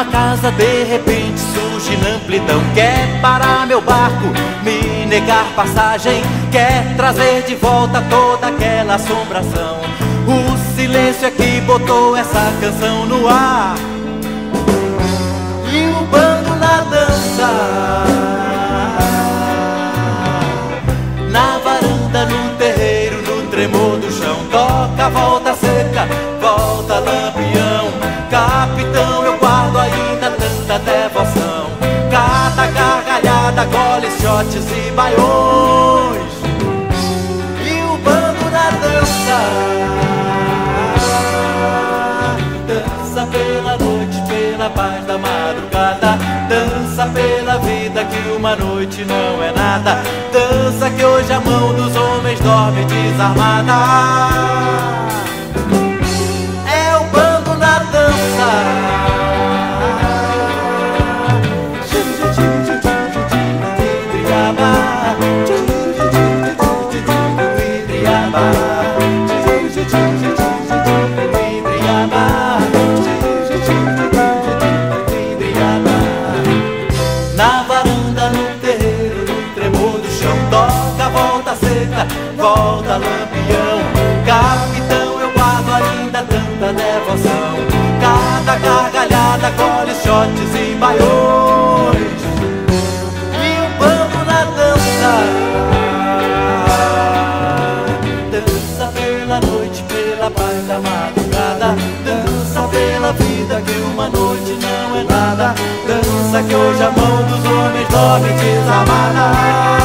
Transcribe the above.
Uma casa de repente surge na amplidão. Quer parar meu barco, me negar passagem. Quer trazer de volta toda aquela assombração. O silêncio é que botou essa canção no ar. E o bando na dança. Na varanda, no terreiro, no tremor do chão Toca, volta shots e baiões E o bando na dança. Dança pela noite, pela paz da madrugada. Dança pela vida que uma noite não é nada. Dança que hoje a mão dos homens dorme desarmada Na varanda, no terreiro, no tremor do chão Toca, volta seca, volta lampião. Capitão, eu guardo ainda tanta devoção. Cada gargalhada, gole, shots e baiões madrugada. Dança pela vida que uma noite não é nada. Dança que hoje a mão dos homens dorme desarmada